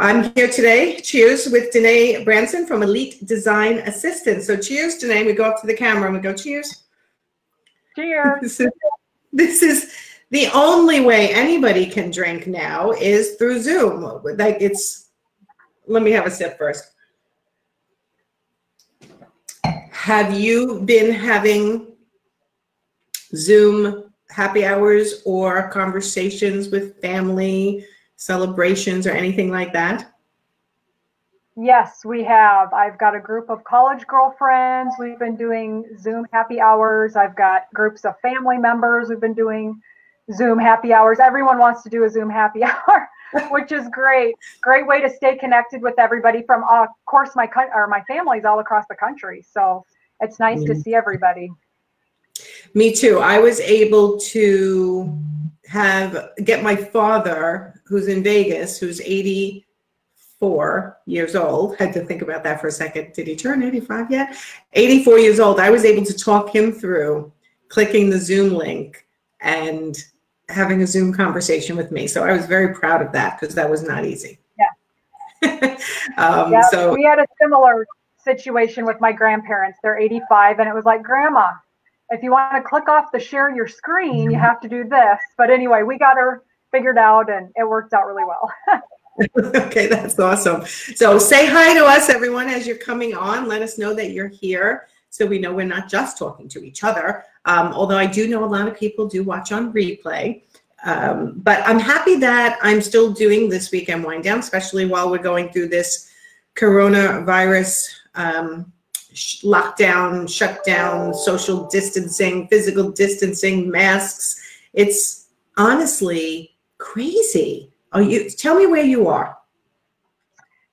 I'm here today, cheers, with Danae Branson from Elite Design Assistants. So cheers, Danae. We go up to the camera and we go, cheers. Cheers. This is, this is the only way anybody can drink now is through Zoom. Like it's, let me have a sip first. Have you been having Zoom happy hours or conversations with family, celebrations, or anything like that? Yes, we have. I've got a group of college girlfriends. We've been doing Zoom happy hours. I've got groups of family members. We've been doing Zoom happy hours. Everyone wants to do a Zoom happy hour, which is great. Great way to stay connected with everybody from, uh, of course, my or my family's all across the country. So it's nice mm-hmm. to see everybody. Me too. I was able to have get my father, who's in Vegas, who's 84 years old. Had to think about that for a second. Did he turn 85 yet? 84 years old. I was able to talk him through clicking the Zoom link and having a Zoom conversation with me. So I was very proud of that because that was not easy. Yeah. um, yeah. So we had a similar situation with my grandparents. They're 85, and it was like, Grandma, if you want to click off the share your screen, you have to do this. But anyway, we got her figured out and it worked out really well. okay, that's awesome. So say hi to us, everyone, as you're coming on. Let us know that you're here so we know we're not just talking to each other. Um, although I do know a lot of people do watch on replay. Um, but I'm happy that I'm still doing this weekend wine down, especially while we're going through this coronavirus um, lockdown, shutdown, social distancing, physical distancing, masks. It's honestly crazy. Are you tell me where you are?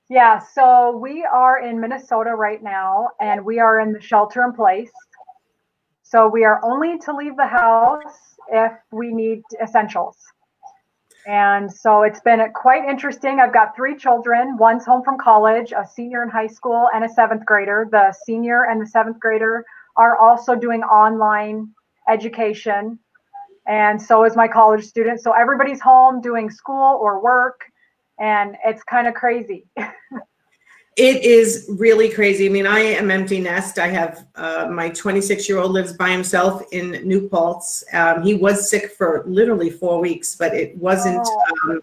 Yeah, so we are in Minnesota right now and we are in the shelter in place. So we are only to leave the house if we need essentials. And so it's been quite interesting. I've got three children. One's home from college, a senior in high school, and a seventh grader. The senior and the seventh grader are also doing online education. And so is my college student. So everybody's home doing school or work. And it's kind of crazy. It is really crazy. I mean, I am empty nest. I have uh, my 26 year old lives by himself in New Paltz. Um, he was sick for literally four weeks, but it wasn't. Oh. Um,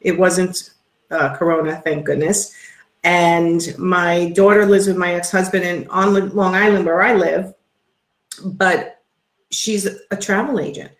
it wasn't uh, Corona, thank goodness. And my daughter lives with my ex husband in on Long Island, where I live, but she's a travel agent.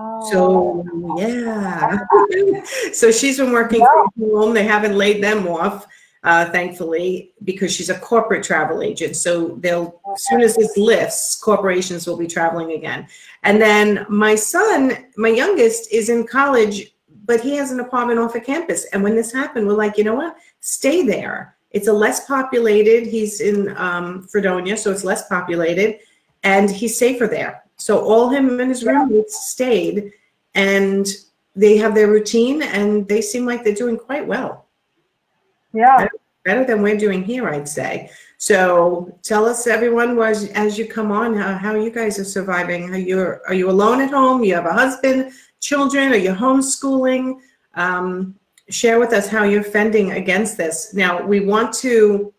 Oh. So yeah, so she's been working yeah. from home. They haven't laid them off uh, thankfully, because she's a corporate travel agent. So they'll, as soon as this lifts, corporations will be traveling again. And then my son, my youngest, is in college, but he has an apartment off a of campus. And when this happened, we're like, you know what? Stay there. It's a less populated. He's in um, Fredonia, so it's less populated, and he's safer there. So all him and his roommates stayed, and they have their routine, and they seem like they're doing quite well. Yeah. Better, than we're doing here, I'd say. So tell us, everyone, was as you come on, how, how you guys are surviving. Are you are you alone at home? You have a husband, children? Are you homeschooling? Um, share with us how you're fending against this. Now, we want to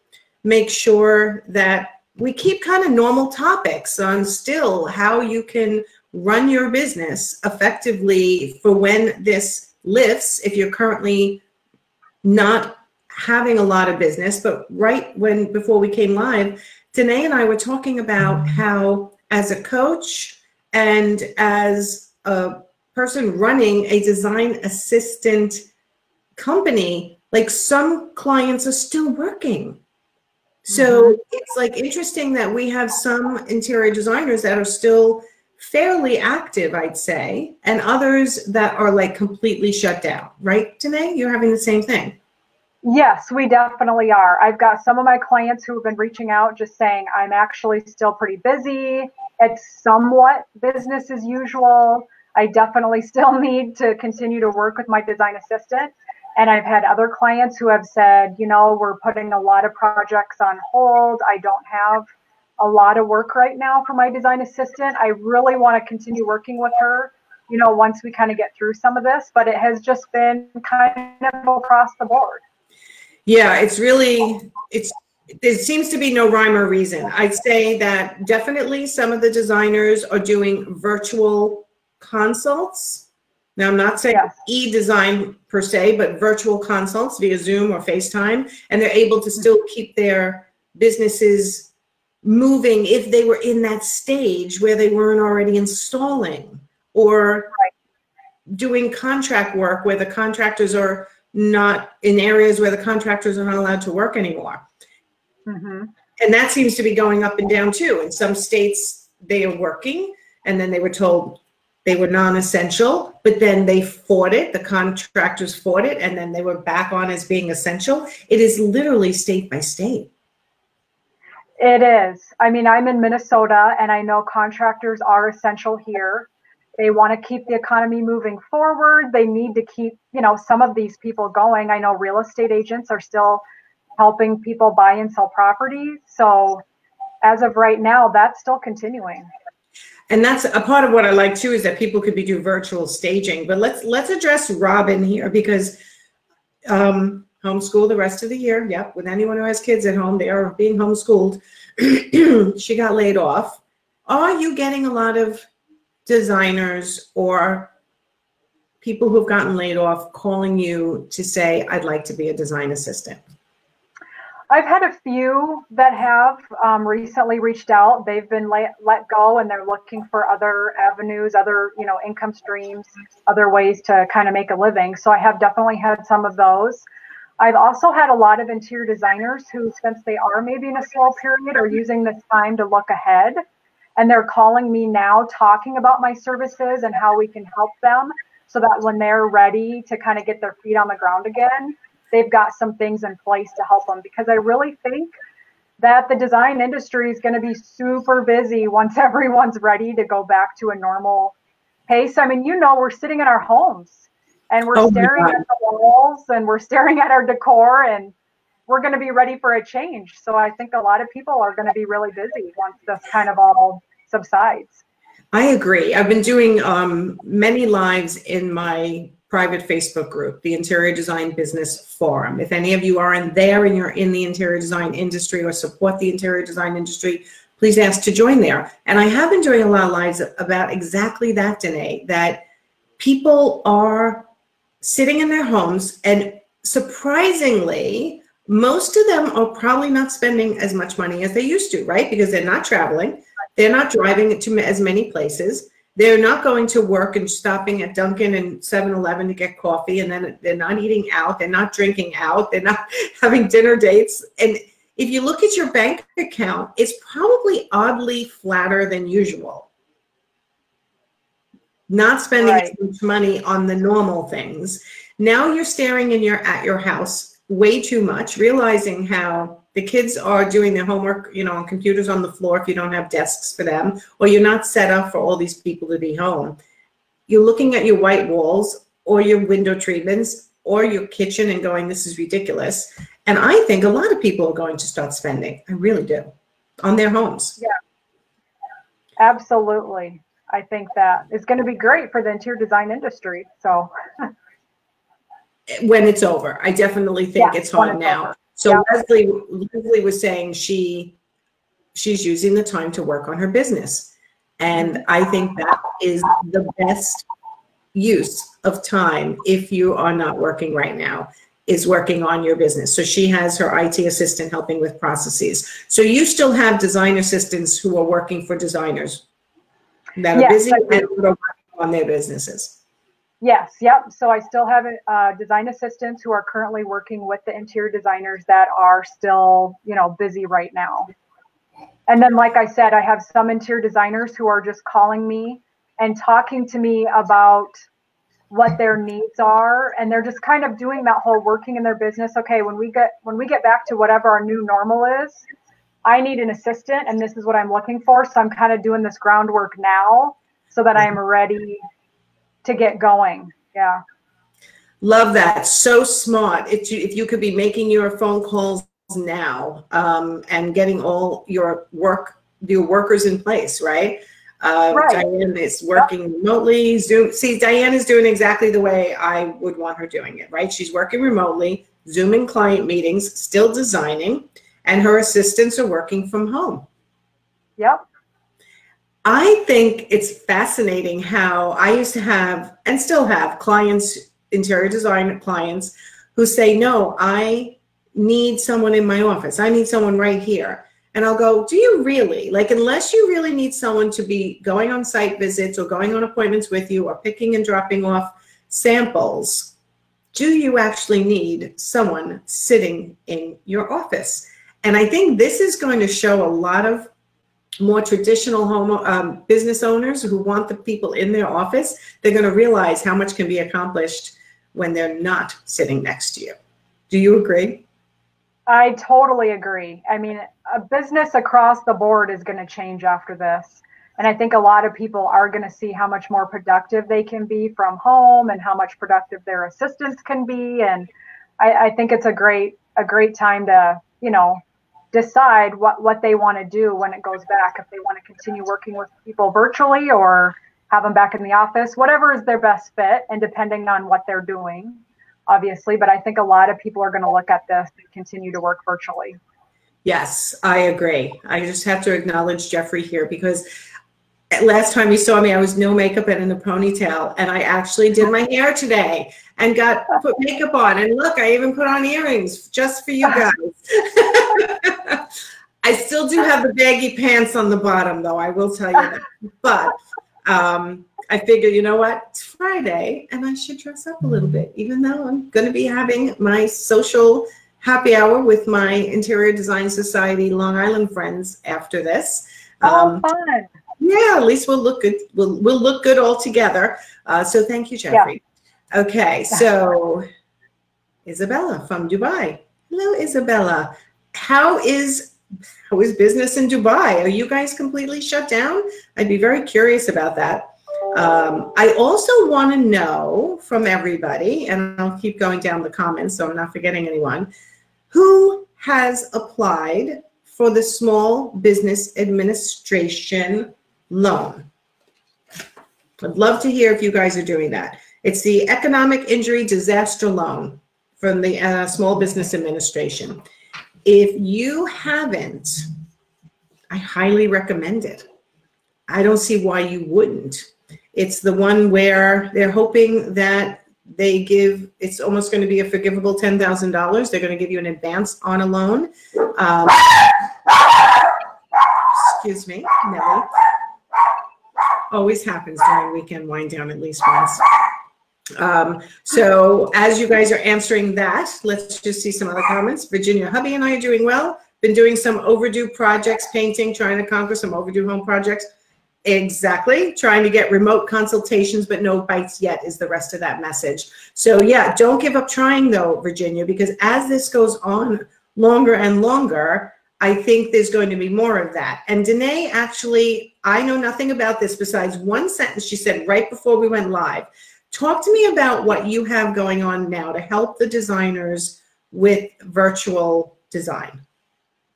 make sure that we keep kind of normal topics on still how you can run your business effectively for when this lifts. If you're currently not having a lot of business. But right when before we came live, Danae and I were talking about how, as a coach and as a person running a design assistant company, like some clients are still working. So mm-hmm. it's like interesting that we have some interior designers that are still fairly active, I'd say, and others that are like completely shut down, right, Danae? You're having the same thing. Yes, we definitely are. I've got some of my clients who have been reaching out just saying, I'm actually still pretty busy. It's somewhat business as usual. I definitely still need to continue to work with my design assistant. And I've had other clients who have said, you know, we're putting a lot of projects on hold. I don't have a lot of work right now for my design assistant. I really want to continue working with her you know, once we kind of get through some of this, but it has just been kind of across the board. Yeah, it's really, it's, there seems to be no rhyme or reason. I'd say that definitely some of the designers are doing virtual consults. Now, I'm not saying Yes. e-design per se, but virtual consults via Zoom or FaceTime, and they're able to still keep their businesses moving if they were in that stage where they weren't already installing or doing contract work where the contractors are not in areas where the contractors are not allowed to work anymore. hmm And that seems to be going up and down too. In some states, they are working and then they were told they were non-essential, but then they fought it, the contractors fought it, and then they were back on as being essential. It is literally state by state. It is. I mean, I'm in Minnesota and I know contractors are essential here. They want to keep the economy moving forward. They need to keep, you know, some of these people going. I know real estate agents are still helping people buy and sell properties. So as of right now, that's still continuing. And that's a part of what I like too is that people could be do virtual staging. But let's let's address Robin here because um, homeschool the rest of the year. Yep, with anyone who has kids at home, they are being homeschooled. she got laid off. Are you getting a lot of designers or people who've gotten laid off calling you to say, "I'd like to be a design assistant"? I've had a few that have um, recently reached out. They've been let, let go and they're looking for other avenues, other, you know, income streams, other ways to kind of make a living. So I have definitely had some of those. I've also had a lot of interior designers who, since they are maybe in a slow period, are using this time to look ahead. And they're calling me now talking about my services and how we can help them so that when they're ready to kind of get their feet on the ground again, they've got some things in place to help them because I really think that the design industry is going to be super busy once everyone's ready to go back to a normal pace. I mean, you know, we're sitting in our homes and we're Oh staring at the walls and we're staring at our decor and we're going to be ready for a change. So I think a lot of people are going to be really busy once this kind of all subsides. I agree. I've been doing um, many lives in my private Facebook group, the Interior Design Business Forum. If any of you are in there and you're in the interior design industry or support the interior design industry, please ask to join there. And I have been doing a lot of lives about exactly that, Danae, that people are sitting in their homes and surprisingly, most of them are probably not spending as much money as they used to, right? Because they're not traveling, they're not driving to as many places. They're not going to work and stopping at Dunkin' and 7-Eleven to get coffee, and then they're not eating out. They're not drinking out. They're not having dinner dates. And if you look at your bank account, it's probably oddly flatter than usual. Not spending Right. as much money on the normal things. Now you're staring in your at your house way too much, realizing how the kids are doing their homework, you know, on computers on the floor if you don't have desks for them, or you're not set up for all these people to be home. You're looking at your white walls or your window treatments or your kitchen and going, this is ridiculous. And I think a lot of people are going to start spending. I really do. On their homes. Yeah, absolutely. I think that is going to be great for the interior design industry. So When it's over. I definitely think Yeah, it's hard now. over. So Yeah. Leslie, Leslie was saying she she's using the time to work on her business. And mm-hmm. I think that is the best use of time if you are not working right now is working on your business. So she has her IT assistant helping with processes. So you still have design assistants who are working for designers that are Yes, busy and who are working on their businesses. Yes, yep. So I still have uh, design assistants who are currently working with the interior designers that are still, you know, busy right now. And then, like I said, I have some interior designers who are just calling me and talking to me about what their needs are and they're just kind of doing that whole working in their business okay when we get when we get back to whatever our new normal is i need an assistant and this is what i'm looking for so i'm kind of doing this groundwork now so that i'm ready to get going yeah Love that. So smart. If you, if you could be making your phone calls now um, and getting all your work, your workers in place, right? Uh, Right. Diane is working remotely, Zoom. See, Diane is doing exactly the way I would want her doing it, right? She's working remotely, Zooming client meetings, still designing, and her assistants are working from home. Yep. I think it's fascinating how I used to have and still have clients, interior design clients, who say, No, I need someone in my office. I need someone right here. And I'll go, Do you really? Like, unless you really need someone to be going on site visits or going on appointments with you or picking and dropping off samples, do you actually need someone sitting in your office? And I think this is going to show a lot of more traditional home um, business owners who want the people in their office, they're going to realize how much can be accomplished when they're not sitting next to you. Do you agree? I totally agree. I mean, a business across the board is going to change after this. And I think a lot of people are going to see how much more productive they can be from home and how much productive their assistants can be. And I, I think it's a great, a great time to, you know, decide what, what they want to do when it goes back. If they want to continue working with people virtually or have them back in the office, whatever is their best fit and depending on what they're doing obviously, but I think a lot of people are going to look at this and continue to work virtually. Yes, I agree. I just have to acknowledge Jeffrey here because last time you saw me, I was no makeup and in a ponytail, and I actually did my hair today and got put makeup on. And look, I even put on earrings just for you guys. I still do have the baggy pants on the bottom, though. I will tell you that. But um, I figure, you know what? It's Friday and I should dress up a little bit, even though I'm going to be having my social happy hour with my Interior Design Society Long Island friends after this. Um, oh, fun. Yeah, at least we'll look good. We'll, we'll look good all together. Uh, so thank you, Jeffrey. Yeah. Okay, so Isabella from Dubai. Hello, Isabella. How is how is business in Dubai? Are you guys completely shut down? I'd be very curious about that. Um, I also want to know from everybody, and I'll keep going down the comments so I'm not forgetting anyone, who has applied for the Small Business Administration loan? I'd love to hear if you guys are doing that. It's the Economic Injury Disaster Loan from the uh, Small Business Administration. If you haven't, I highly recommend it. I don't see why you wouldn't. It's the one where they're hoping that they give, it's almost going to be a forgivable $10,000. They're going to give you an advance on a loan. Um, excuse me, Nelly. Always happens during weekend wine down at least once. Um, so as you guys are answering that, let's just see some other comments. Virginia, hubby and I are doing well. Been doing some overdue projects, painting, trying to conquer some overdue home projects. Exactly. Trying to get remote consultations, but no bites yet is the rest of that message. So yeah, don't give up trying though, Virginia, because as this goes on longer and longer, I think there's going to be more of that. And Danae actually, I know nothing about this besides one sentence she said right before we went live. Talk to me about what you have going on now to help the designers with virtual design.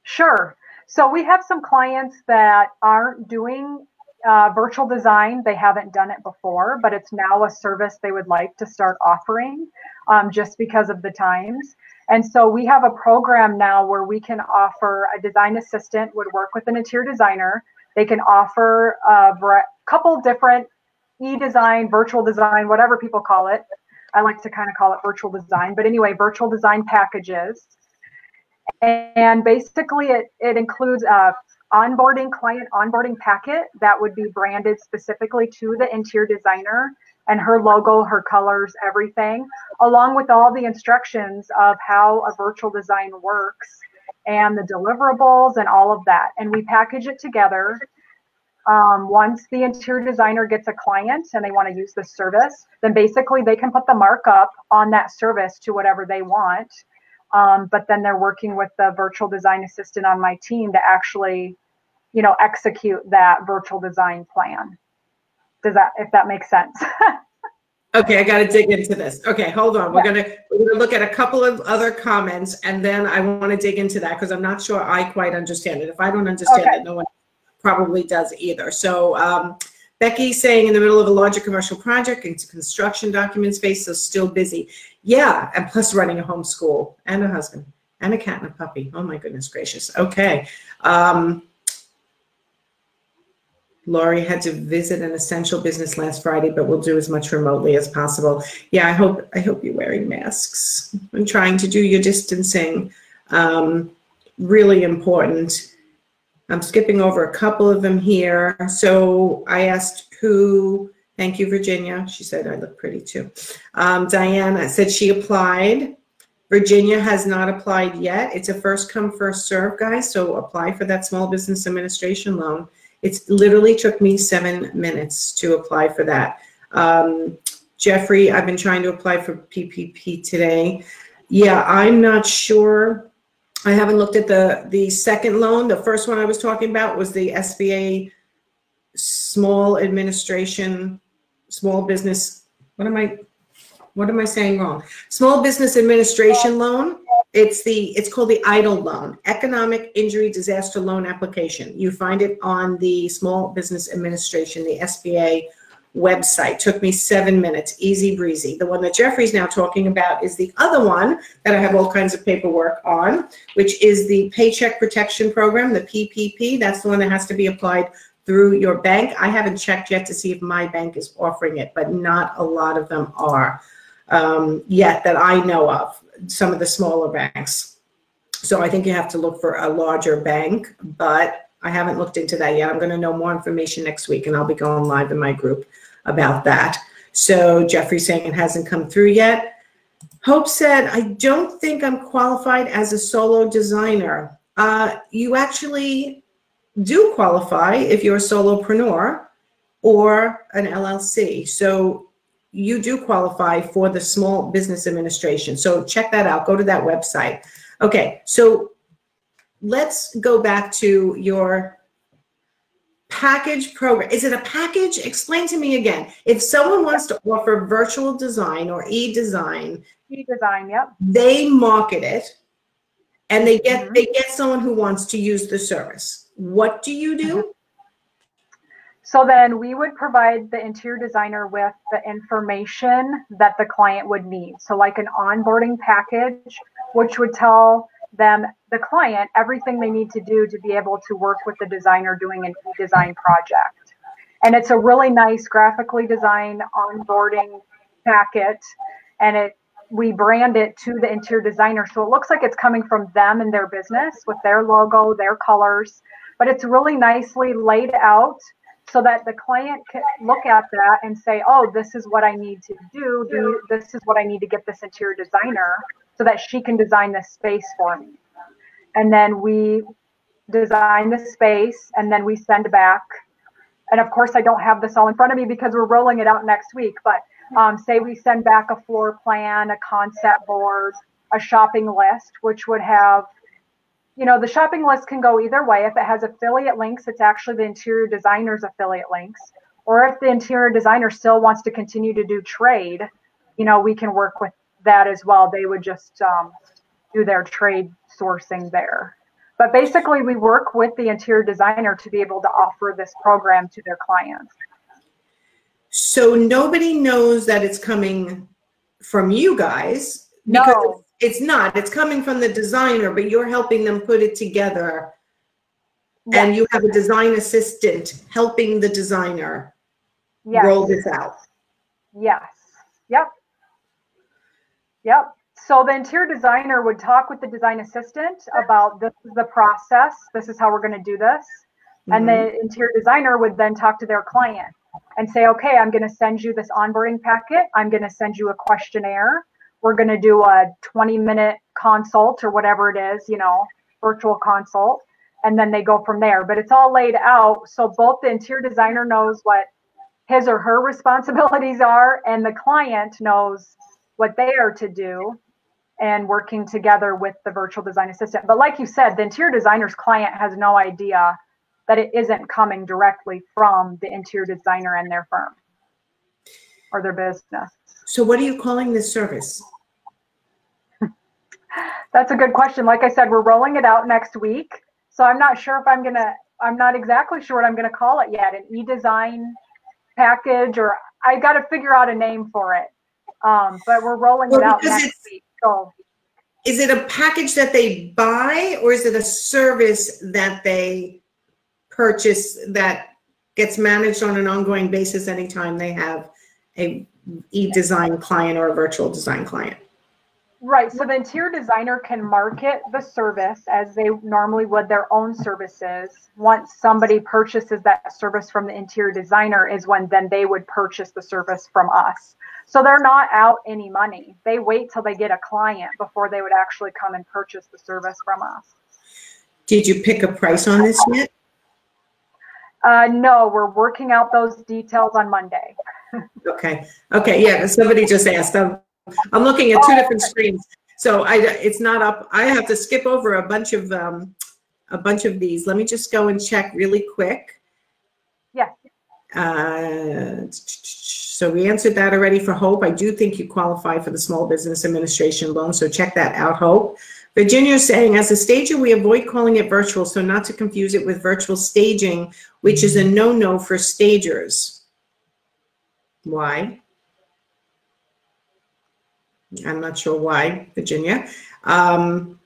Sure. So we have some clients that aren't doing uh, virtual design. They haven't done it before, but it's now a service they would like to start offering um, just because of the times. And so we have a program now where we can offer a design assistant would work with an interior designer. They can offer a couple different e-design, virtual design, whatever people call it. I like to kind of call it virtual design, but anyway, virtual design packages. And basically it, it includes a onboarding client onboarding packet that would be branded specifically to the interior designer and her logo, her colors, everything, along with all the instructions of how a virtual design works and the deliverables and all of that. And we package it together um, once the interior designer gets a client and they want to use the service, then basically they can put the markup on that service to whatever they want. Um, but then they're working with the virtual design assistant on my team to actually, you know, execute that virtual design plan. Does that, if that makes sense? Okay, I got to dig into this. Okay, hold on. We're gonna we're gonna look at a couple of other comments, and then I want to dig into that because I'm not sure I quite understand it. If I don't understand okay. it, no one probably does either. So um, Becky saying in the middle of a larger commercial project into construction documents phase, so still busy. Yeah, and plus running a homeschool and a husband and a cat and a puppy. Oh my goodness gracious. Okay. Um, Laurie had to visit an essential business last Friday, but we'll do as much remotely as possible. Yeah, I hope I hope you're wearing masks and trying to do your distancing. Um, really important. I'm skipping over a couple of them here. So I asked who, thank you, Virginia. She said I look pretty too. Um, Diana said she applied. Virginia has not applied yet. It's a first come, first serve, guys. So apply for that small business administration loan. It's literally took me seven minutes to apply for that. Um, Jeffrey, I've been trying to apply for PPP today. Yeah, I'm not sure. I haven't looked at the, the second loan. The first one I was talking about was the SBA small administration, small business, what am I, what am I saying wrong? Small business administration loan. It's the, it's called the EIDL loan, Economic Injury Disaster Loan Application. You find it on the Small Business Administration, the SBA website. Took me seven minutes, easy breezy. The one that Jeffrey's now talking about is the other one that I have all kinds of paperwork on, which is the Paycheck Protection Program, the PPP. That's the one that has to be applied through your bank. I haven't checked yet to see if my bank is offering it, but not a lot of them are um, yet that I know of some of the smaller banks. So I think you have to look for a larger bank, but I haven't looked into that yet. I'm going to know more information next week and I'll be going live in my group about that. So Jeffrey saying it hasn't come through yet. Hope said, I don't think I'm qualified as a solo designer. Uh, you actually do qualify if you're a solopreneur or an LLC. So you do qualify for the Small Business Administration. So check that out. Go to that website. Okay, so let's go back to your package program. Is it a package? Explain to me again. If someone wants to offer virtual design or e-design, e-design, yep. They market it and they get mm -hmm. they get someone who wants to use the service. What do you do? Mm -hmm. So then we would provide the interior designer with the information that the client would need. So like an onboarding package, which would tell them, the client, everything they need to do to be able to work with the designer doing an e-design project. And it's a really nice graphically designed onboarding packet. And it we brand it to the interior designer. So it looks like it's coming from them and their business with their logo, their colors, but it's really nicely laid out so that the client can look at that and say, oh, this is what I need to do. do this is what I need to get this interior designer so that she can design this space for me. And then we design the space and then we send back. And of course, I don't have this all in front of me because we're rolling it out next week. But um, say we send back a floor plan, a concept board, a shopping list, which would have you know, the shopping list can go either way. If it has affiliate links, it's actually the interior designer's affiliate links. Or if the interior designer still wants to continue to do trade, you know, we can work with that as well. They would just um, do their trade sourcing there. But basically, we work with the interior designer to be able to offer this program to their clients. So nobody knows that it's coming from you guys because no it's not. It's coming from the designer, but you're helping them put it together. And you have a design assistant helping the designer yes. roll this out. Yes. Yep. Yep. So the interior designer would talk with the design assistant about this is the process. This is how we're going to do this. Mm-hmm. And the mm-hmm. interior designer would then talk to their client and say, okay, I'm going to send you this onboarding packet. I'm going to send you a questionnaire we're going to do a 20 minute consult or whatever it is, you know, virtual consult. And then they go from there. But it's all laid out. So both the interior designer knows what his or her responsibilities are, and the client knows what they are to do and working together with the virtual design assistant. But like you said, the interior designer's client has no idea that it isn't coming directly from the interior designer and their firm or their business. So what are you calling this service? That's a good question. Like I said, we're rolling it out next week. So I'm not sure if I'm going to I'm not exactly sure what I'm going to call it yet. An e-design package, or I got to figure out a name for it. Um, but we're rolling well, it out next week. So, is it a package that they buy, or is it a service that they purchase that gets managed on an ongoing basis anytime they have a e-design client or a virtual design client? Right. So the interior designer can market the service as they normally would their own services. Once somebody purchases that service from the interior designer is when then they would purchase the service from us. So they're not out any money. They wait till they get a client before they would actually come and purchase the service from us. Did you pick a price on this yet? Uh, no, we're working out those details on Monday. Okay. Okay. Yeah. Somebody just asked. Um, I'm looking at two different screens. So I, it's not up. I have to skip over a bunch of, um, a bunch of these. Let me just go and check really quick. Yeah. Uh, so we answered that already for Hope. I do think you qualify for the Small Business Administration loan, so check that out, Hope. Virginia is saying, as a stager, we avoid calling it virtual, so not to confuse it with virtual staging, which is a no-no for stagers. Why? I'm not sure why, Virginia. Um,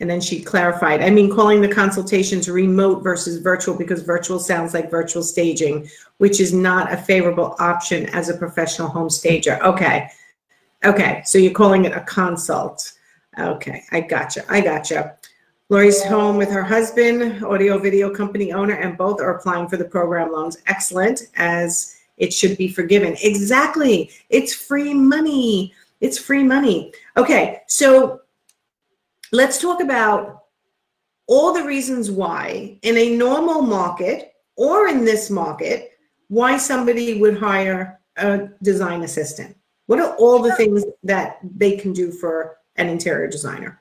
and then she clarified, I mean, calling the consultations remote versus virtual because virtual sounds like virtual staging, which is not a favorable option as a professional home stager. Okay. Okay. So you're calling it a consult. Okay. I gotcha. I gotcha. Lori's home with her husband, audio video company owner, and both are applying for the program loans. Excellent, as it should be forgiven. Exactly. It's free money. It's free money. Okay, so let's talk about all the reasons why in a normal market or in this market, why somebody would hire a design assistant. What are all the things that they can do for an interior designer?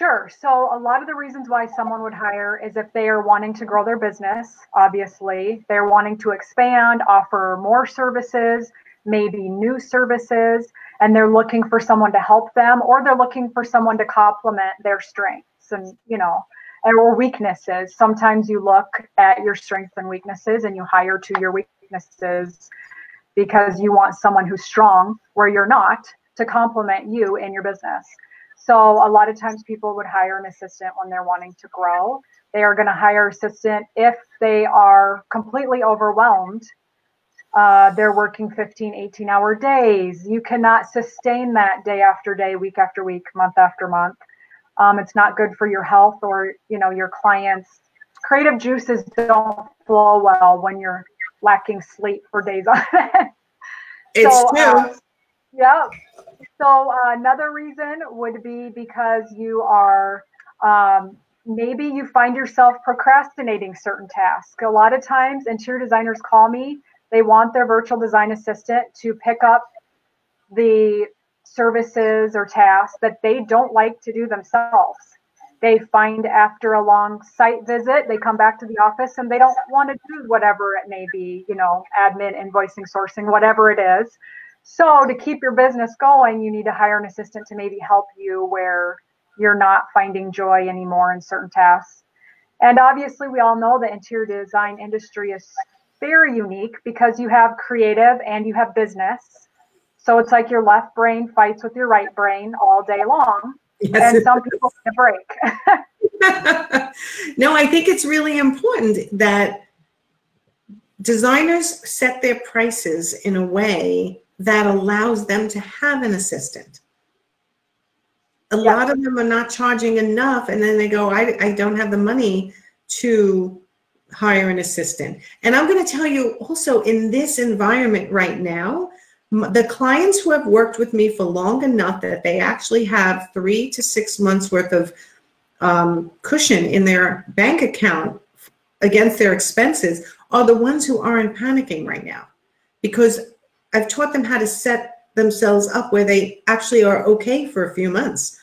Sure. So, a lot of the reasons why someone would hire is if they are wanting to grow their business, obviously, they're wanting to expand, offer more services, maybe new services and they're looking for someone to help them or they're looking for someone to complement their strengths and you know or weaknesses. Sometimes you look at your strengths and weaknesses and you hire to your weaknesses because you want someone who's strong where you're not to complement you in your business so a lot of times people would hire an assistant when they're wanting to grow they are going to hire assistant if they are completely overwhelmed uh, they're working 15, 18 hour days. You cannot sustain that day after day, week after week, month after month. Um, it's not good for your health or, you know, your clients. Creative juices don't flow well when you're lacking sleep for days on end. It's so, true. Uh, yeah. So uh, another reason would be because you are um, maybe you find yourself procrastinating certain tasks. A lot of times, interior designers call me they want their virtual design assistant to pick up the services or tasks that they don't like to do themselves. They find after a long site visit, they come back to the office and they don't want to do whatever it may be, you know, admin, invoicing, sourcing, whatever it is. So to keep your business going, you need to hire an assistant to maybe help you where you're not finding joy anymore in certain tasks. And obviously, we all know the interior design industry is very unique because you have creative and you have business. So it's like your left brain fights with your right brain all day long. Yes. And some people need a break. no, I think it's really important that designers set their prices in a way that allows them to have an assistant. A lot of them are not charging enough, and then they go, I, I don't have the money to hire an assistant. And I'm going to tell you also in this environment right now, the clients who have worked with me for long enough that they actually have three to six months worth of um, cushion in their bank account against their expenses are the ones who aren't panicking right now because I've taught them how to set themselves up where they actually are okay for a few months.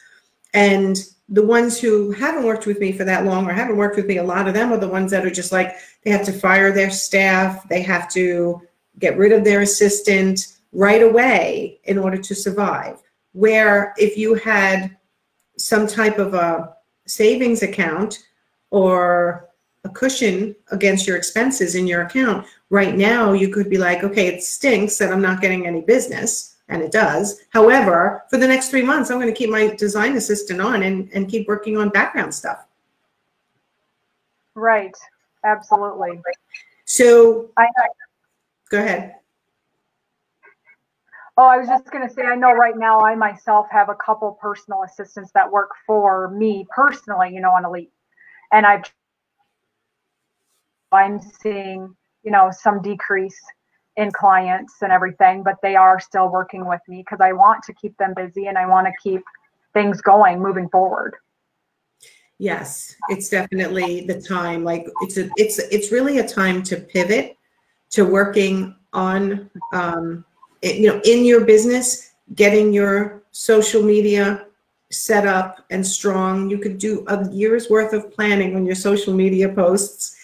And the ones who haven't worked with me for that long or haven't worked with me, a lot of them are the ones that are just like, they have to fire their staff, they have to get rid of their assistant right away in order to survive. Where if you had some type of a savings account or a cushion against your expenses in your account. Right now, you could be like, okay, it stinks that I'm not getting any business, and it does. However, for the next three months, I'm going to keep my design assistant on and, and keep working on background stuff. Right. Absolutely. So, I, go ahead. Oh, I was just going to say, I know right now I myself have a couple personal assistants that work for me personally, you know, on Elite. And I've, I'm seeing, you know, some decrease in clients and everything, but they are still working with me because I want to keep them busy and I want to keep things going moving forward. Yes, it's definitely the time. Like it's a, it's, it's really a time to pivot to working on, um, it, you know, in your business, getting your social media set up and strong. You could do a year's worth of planning on your social media posts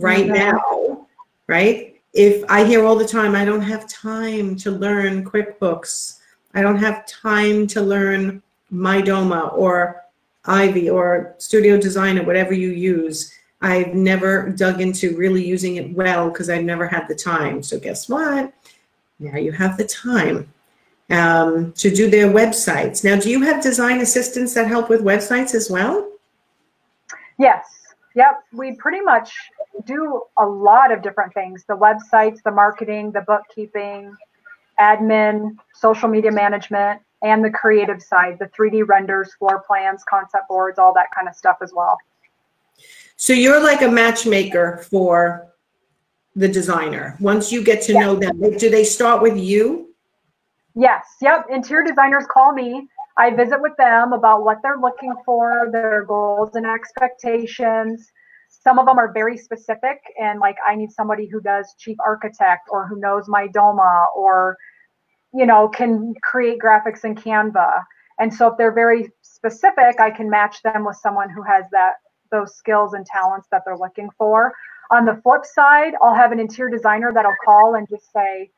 right mm-hmm. now, right? If I hear all the time, I don't have time to learn QuickBooks. I don't have time to learn Mydoma or Ivy or Studio Design Designer, whatever you use. I've never dug into really using it well because I've never had the time. So guess what? Now you have the time um, to do their websites. Now, do you have design assistants that help with websites as well? Yes. Yep. We pretty much do a lot of different things the websites, the marketing, the bookkeeping, admin, social media management, and the creative side the 3D renders, floor plans, concept boards, all that kind of stuff as well. So you're like a matchmaker for the designer. Once you get to know them, do they start with you? Yes. Yep. Interior designers call me. I visit with them about what they're looking for, their goals and expectations. Some of them are very specific, and like I need somebody who does chief architect or who knows Mydoma or, you know, can create graphics in Canva. And so if they're very specific, I can match them with someone who has that those skills and talents that they're looking for. On the flip side, I'll have an interior designer that'll call and just say,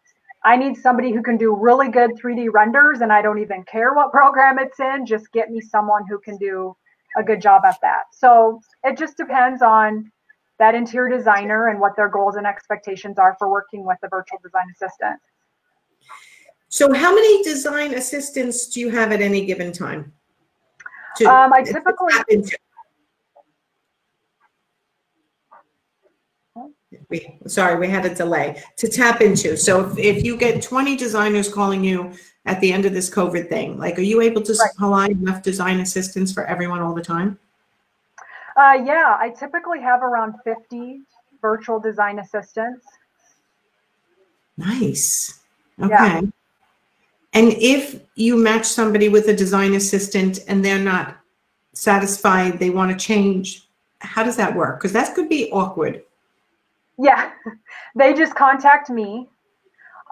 I need somebody who can do really good 3D renders and I don't even care what program it's in. Just get me someone who can do a good job at that. So it just depends on that interior designer and what their goals and expectations are for working with a virtual design assistant. So how many design assistants do you have at any given time? To, um, I typically we sorry we had a delay to tap into so if, if you get 20 designers calling you at the end of this covid thing? Like are you able to right. supply enough design assistance for everyone all the time? Uh, yeah i typically have around 50 virtual design assistants. Nice. Okay. Yeah. and if you match somebody with a design assistant and they're not satisfied they want to change how does that work? Because that could be awkward. Yeah, they just contact me.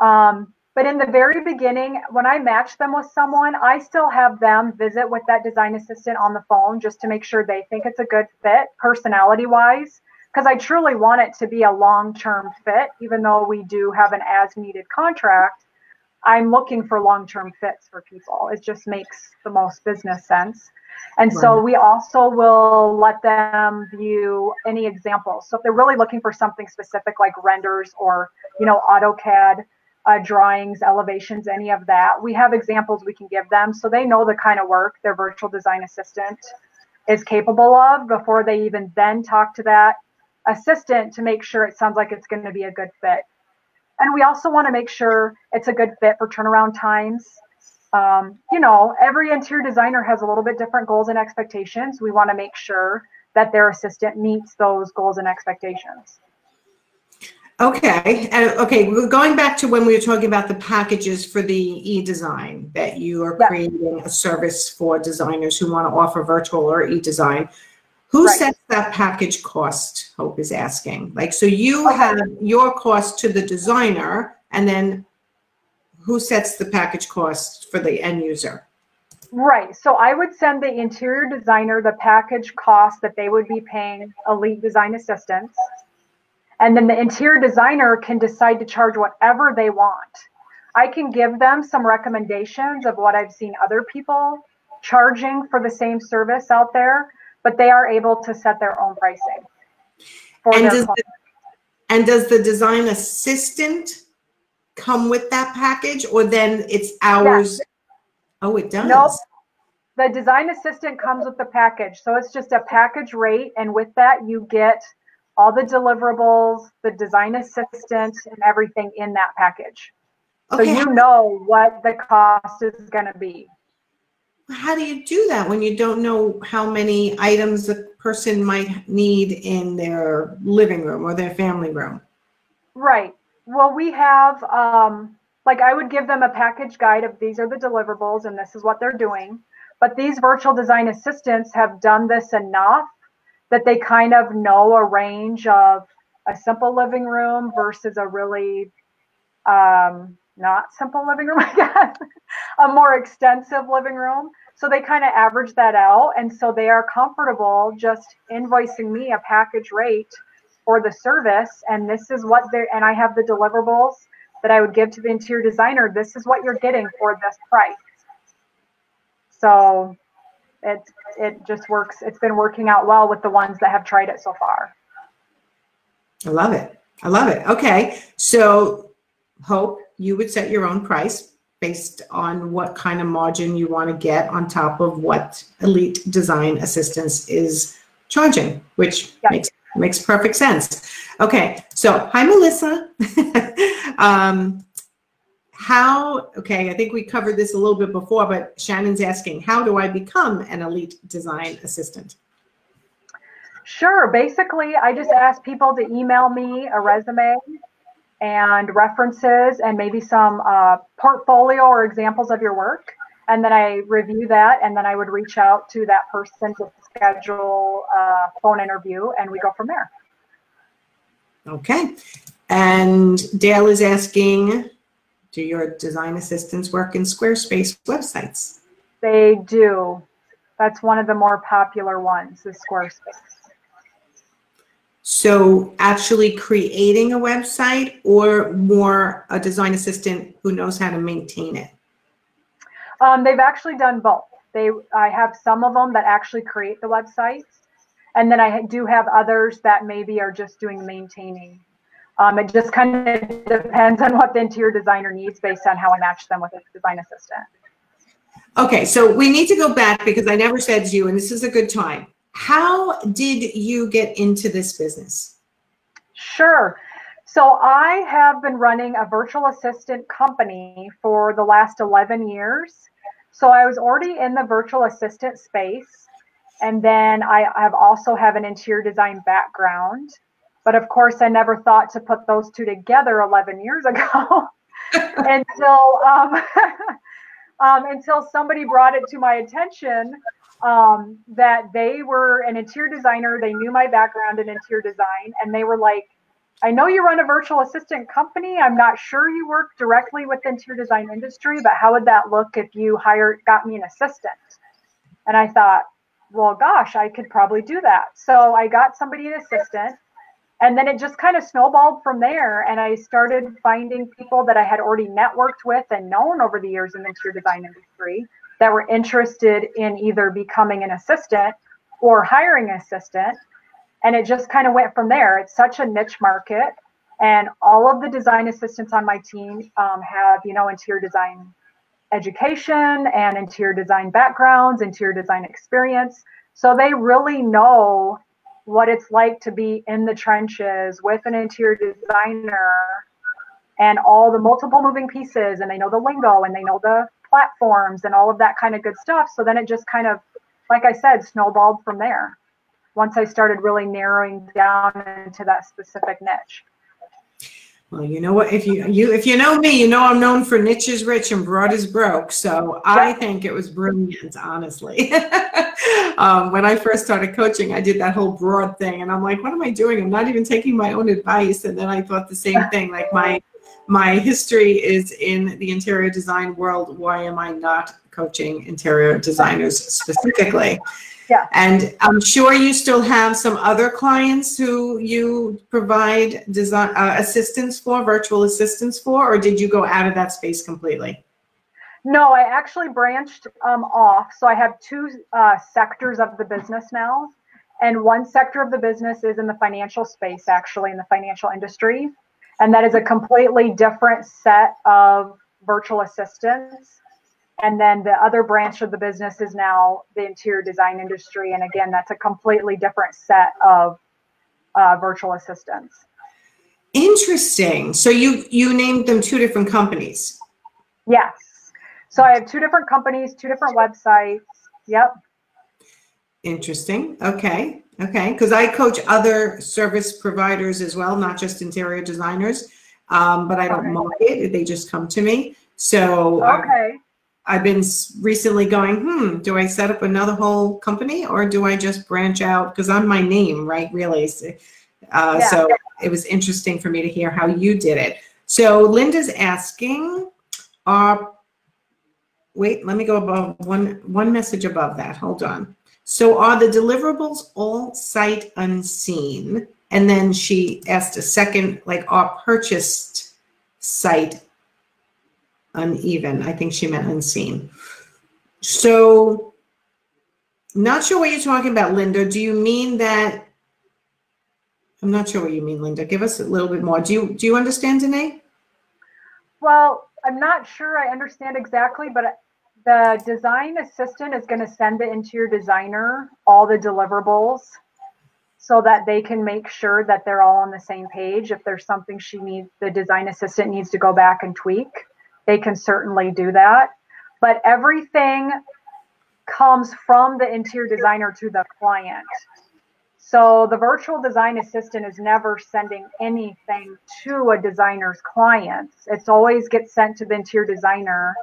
Um, but in the very beginning, when I match them with someone, I still have them visit with that design assistant on the phone just to make sure they think it's a good fit personality wise. Because I truly want it to be a long term fit, even though we do have an as needed contract. I'm looking for long term fits for people. It just makes the most business sense. And right. so we also will let them view any examples. So if they're really looking for something specific like renders or, you know, AutoCAD uh, drawings, elevations, any of that, we have examples we can give them so they know the kind of work their virtual design assistant is capable of before they even then talk to that assistant to make sure it sounds like it's going to be a good fit. And we also want to make sure it's a good fit for turnaround times um, you know, every interior designer has a little bit different goals and expectations. We want to make sure that their assistant meets those goals and expectations. Okay. Uh, okay. We're going back to when we were talking about the packages for the e-design that you are yeah. creating a service for designers who want to offer virtual or e-design. Who right. sets that package cost? Hope is asking. Like, so you okay. have your cost to the designer, and then who sets the package cost for the end user? Right. So I would send the interior designer the package cost that they would be paying Elite Design Assistants. And then the interior designer can decide to charge whatever they want. I can give them some recommendations of what I've seen other people charging for the same service out there, but they are able to set their own pricing. And does, the, and does the design assistant come with that package or then it's ours? Oh, it does? Nope. The design assistant comes with the package. So it's just a package rate. And with that, you get all the deliverables, the design assistant, and everything in that package. So you know what the cost is going to be. how do you do that when you don't know how many items a person might need in their living room or their family room? Right. Well, we have, um, like, I would give them a package guide of these are the deliverables and this is what they're doing. But these virtual design assistants have done this enough that they kind of know a range of a simple living room versus a really um, not simple living room, I guess, a more extensive living room. So they kind of average that out. And so they are comfortable just invoicing me a package rate for the service. And this is what they're, and I have the deliverables that I would give to the interior designer. This is what you're getting for this price. So it, it just works. It's been working out well with the ones that have tried it so far. I love it. I love it. Okay. So, Hope, you would set your own price based on what kind of margin you want to get on top of what Elite Design Assistants is charging, which Yeah. makes makes perfect sense. Okay. So, hi, Melissa. um, how, okay, I think we covered this a little bit before, but Shannon's asking, how do I become an Elite Design Assistant? Sure. Basically, I just ask people to email me a resume and references and maybe some uh, portfolio or examples of your work. And then I review that, and then I would reach out to that person to schedule a phone interview, and we go from there. Okay. And Dale is asking, do your design assistants work in Squarespace websites? They do. That's one of the more popular ones, is Squarespace. So actually creating a website or more a design assistant who knows how to maintain it? Um, they've actually done both. They, I have some of them that actually create the websites, and then I do have others that maybe are just doing maintaining. Um, it just kind of depends on what the interior designer needs based on how I match them with a design assistant. Okay, so we need to go back because I never said to you, and this is a good time. How did you get into this business? Sure. So I have been running a virtual assistant company for the last 11 years. So I was already in the virtual assistant space. And then I have also have an interior design background. But of course, I never thought to put those two together 11 years ago until um, um, until somebody brought it to my attention um, that they were an interior designer. They knew my background in interior design, and they were like, I know you run a virtual assistant company. I'm not sure you work directly with the interior design industry, but how would that look if you hired, got me an assistant? And I thought, well, gosh, I could probably do that. So I got somebody an assistant. And then it just kind of snowballed from there. And I started finding people that I had already networked with and known over the years in the interior design industry that were interested in either becoming an assistant or hiring an assistant and it just kind of went from there. It's such a niche market, and all of the design assistants on my team um, have, you know, interior design education and interior design backgrounds, interior design experience. So they really know what it's like to be in the trenches with an interior designer and all the multiple moving pieces, and they know the lingo and they know the platforms and all of that kind of good stuff. So then it just kind of, like I said, snowballed from there once I started really narrowing down into that specific niche. Well, you know what? If you you if you know me, you know I'm known for niche is rich and broad is broke. So I think it was brilliant, honestly. um, when I first started coaching, I did that whole broad thing, and I'm like, what am I doing? I'm not even taking my own advice. And then I thought the same thing. Like my my history is in the interior design world. Why am I not coaching interior designers specifically? Yeah. And I'm sure you still have some other clients who you provide design uh, assistance for, virtual assistance for, or did you go out of that space completely? No, I actually branched um, off. So I have two uh, sectors of the business now. And one sector of the business is in the financial space, actually, in the financial industry. And that is a completely different set of virtual assistants. And then the other branch of the business is now the interior design industry. And again, that's a completely different set of uh, virtual assistants. Interesting. So you you named them two different companies. Yes. So I have two different companies, two different websites. Yep. Interesting. Okay. Okay. Because I coach other service providers as well, not just interior designers. Um, but I don't okay. market; they just come to me. So okay. I've been recently going, hmm, do I set up another whole company or do I just branch out? Because I'm my name, right? Really. Uh, yeah. So it was interesting for me to hear how you did it. So Linda's asking, uh, wait, let me go above one, one message above that. Hold on. So are the deliverables all sight unseen? And then she asked a second, like are purchased sight uneven? I think she meant unseen. So not sure what you're talking about, Linda. Do you mean that I'm not sure what you mean, Linda. Give us a little bit more. Do you do you understand, Danae? Well, I'm not sure I understand exactly, but the design assistant is going to send into your designer all the deliverables so that they can make sure that they're all on the same page. If there's something she needs, the design assistant needs to go back and tweak, they can certainly do that. But everything comes from the interior designer to the client. So the virtual design assistant is never sending anything to a designer's clients. It's always gets sent to the interior designer